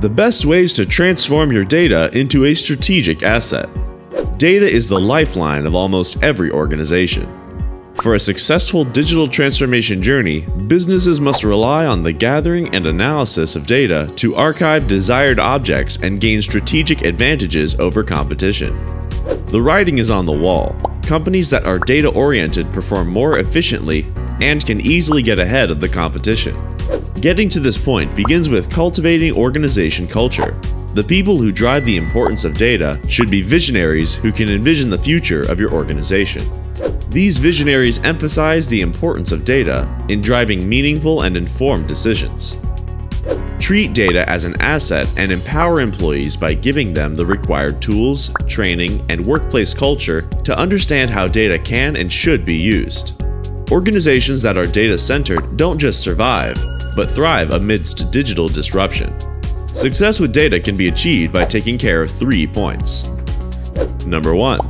The best ways to transform your data into a strategic asset. Data is the lifeline of almost every organization. For a successful digital transformation journey, businesses must rely on the gathering and analysis of data to archive desired objects and gain strategic advantages over competition. The writing is on the wall. Companies that are data oriented perform more efficiently and can easily get ahead of the competition. Getting to this point begins with cultivating organization culture. The people who drive the importance of data should be visionaries who can envision the future of your organization. These visionaries emphasize the importance of data in driving meaningful and informed decisions. Treat data as an asset and empower employees by giving them the required tools, training, and workplace culture to understand how data can and should be used. Organizations that are data centered don't just survive, but thrive amidst digital disruption. Success with data can be achieved by taking care of three points. Number 1.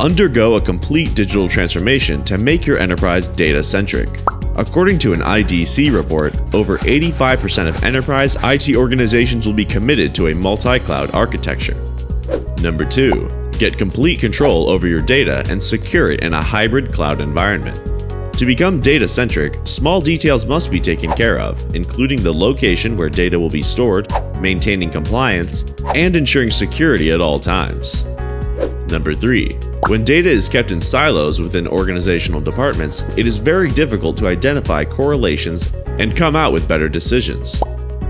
Undergo a complete digital transformation to make your enterprise data centric. According to an IDC report, over 85% of enterprise IT organizations will be committed to a multi cloud architecture. Number 2. Get complete control over your data and secure it in a hybrid cloud environment. To become data centric, small details must be taken care of, including the location where data will be stored, maintaining compliance, and ensuring security at all times. Number 3. When data is kept in silos within organizational departments, it is very difficult to identify correlations and come out with better decisions.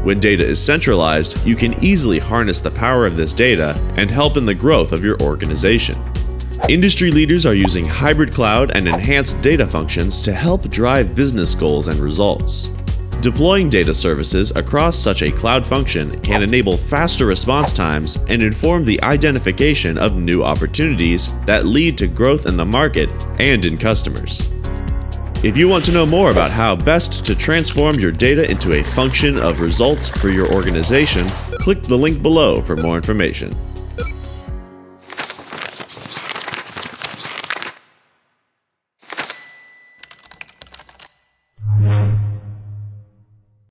When data is centralized, you can easily harness the power of this data and help in the growth of your organization. Industry leaders are using hybrid cloud and enhanced data functions to help drive business goals and results. Deploying data services across such a cloud function can enable faster response times and inform the identification of new opportunities that lead to growth in the market and in customers. If you want to know more about how best to transform your data into a function of results for your organization, click the link below for more information.